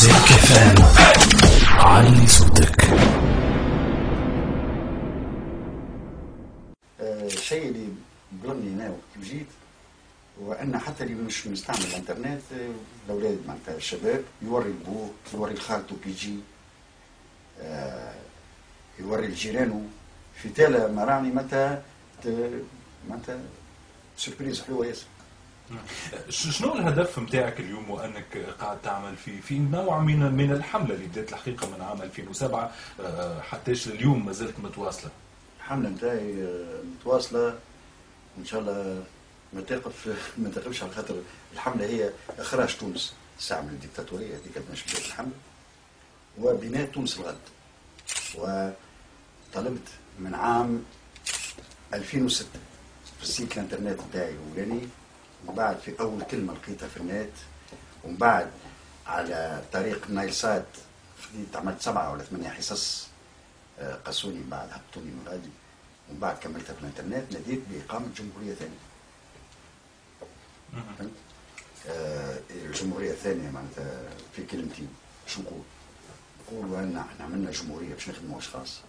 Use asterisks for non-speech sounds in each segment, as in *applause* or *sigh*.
زيك فام علي صوتك. الشيء اللي بلغني أنا وقت جيت هو أن حتى اللي مش مستعمل الإنترنت آه، الأولاد معناتها الشباب يوري لبوه يوري لخالته كي يجي آه، يوري لجيرانه في تالا مراني متى معناتها surprise حلوة ياسر. شنو الهدف نتاعك اليوم وأنك قاعد تعمل في في نوع من من الحملة اللي بدأت الحقيقة من عام 2007 آه، حتىش اليوم ما زلت متواصلة. الحملة نتاعي آه، متواصلة. وإن شاء الله ما تقف *laughs* ما تقفش على خاطر الحملة هي إخراج تونس الساعة من الديكتاتورية هذيك باش بدأت الحملة. وبناء تونس الغد. وطلبت من عام 2006 في ال site internet نتاعي الأولاني ومن بعد في أول كلمة لقيتها في النت ومن بعد على طريق نايل سات خديت عملت سبعة ولا ثمانية حصص آه، قاسوني من بعد هبطوني من الراديو ومن بعد كملتها في الإنترنت ناديت بإقامة جمهورية ثانية فهمت؟ آه، الجمهورية الثانية معناتها في كلمتين شو نقول؟ نقولوا أن إحنا عملنا جمهورية باش نخدموا أشخاص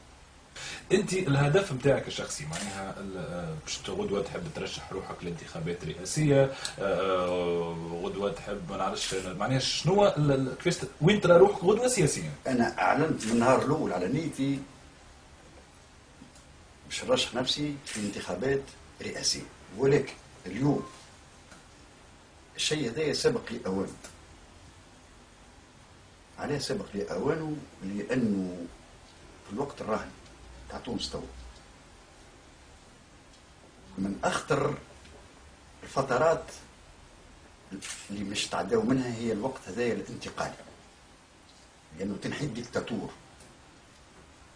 انت الهدف نتاعك الشخصي معناها آه، باش غدوه تحب ترشح روحك لانتخابات رئاسيه آه، غدوة تحب ما نعرفش معناها شنو كيفاش وين ترى روحك غدوة سياسيا؟ أنا اعلنت من النهار الأول على نيتي باش نرشح نفسي في انتخابات رئاسيه ولكن اليوم الشيء هذا سبق لاوانه علاه سبق لاوانه لأنه في الوقت الراهن. تاع تونس تو من أخطر الفترات اللي مش تعداو منها هي الوقت هذايا الانتقالي لأنه تنحي الدكتاتور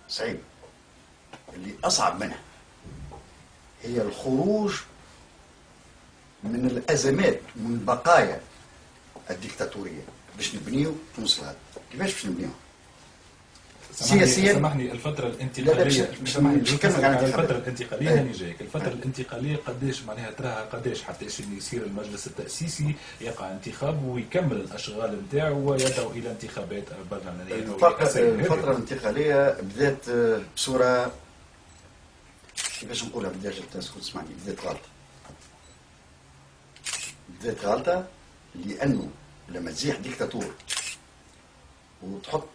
صعيب. اللي أصعب منها هي الخروج من الأزمات من بقايا الدكتاتوريه باش نبنيو تونس كيفاش باش نبنيوها؟ سياسياً- سامحني الفترة لا، لا، الانتقالية باش- سامحني باش باش نكمل على. الفترة الانتقالية إيه. هاني جايك، الفترة الانتقالية قداش معناها تراها قداش حتى يصير المجلس التأسيسي يقع انتخاب ويكمل الأشغال نتاعو ويدعو إلى انتخابات برلمانية الفترة الانتقالية بدات آه، بصورة كيفاش نقولها؟ الناس تكون تسمعني بدات غلطة. بدات غلطة لأنه لما تزيح ديكتاتور وتحط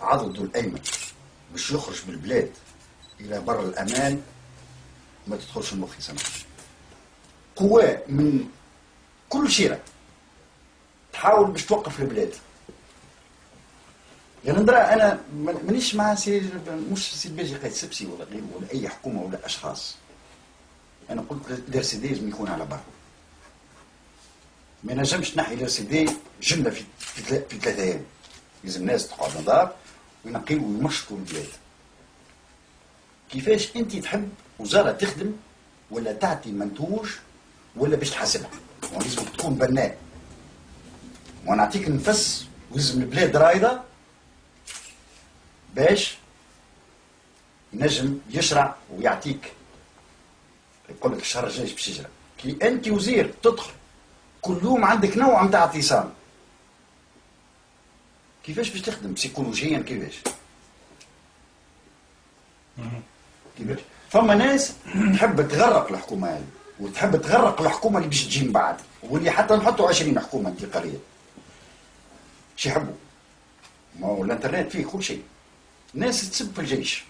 عضده الأيمن باش يخرج بالبلاد إلى بر الأمان ما تدخلش المخ سامحني قوى من كل شيرة تحاول باش توقف البلاد. يعني نرى ما- مانيش مع سي مش سي باجي قايد سبسي ولا غيره ولا أي حكومة ولا أشخاص. أنا قلت ال RCD لازم يكون على بر ما نجمش تنحي ال RCD جمله في في ثلاثة أيام. لازم الناس تقعد نظار. وينقيوا ويمشطوا البلاد كيفاش انت تحب وزارة تخدم ولا تعطي منتوج ولا باش تحاسبها؟ ولازم تكون بناء ونعطيك نفس ولازم البلاد رايده باش ينجم يشرع ويعطيك يقول لك الشهر الجاي باش يجرى كي انت وزير تدخل كل يوم عندك نوع نتاع اعتصام كيفاش باش تخدم بسيكولوجيا كيفاش؟ كيفاش؟ فما ناس تحب تغرق الحكومة هذه وتحب تغرق الحكومة اللي باش تجي من بعد واللي حتى نحطوا 20 حكومة انتقاليه شو يحبوا. ما هو الانترنت فيه كل شيء. ناس تسب في الجيش.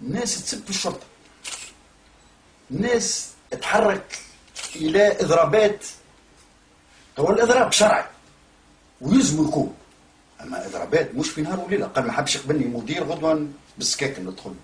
ناس تسب في الشرطة. ناس تحرك إلى إضرابات. هو الإضراب شرعي. ويلزم يكون اما اضرابات مش في نهار وليلة. قال ما حبش يقبلني مدير غدوة بالسكاكن ندخل.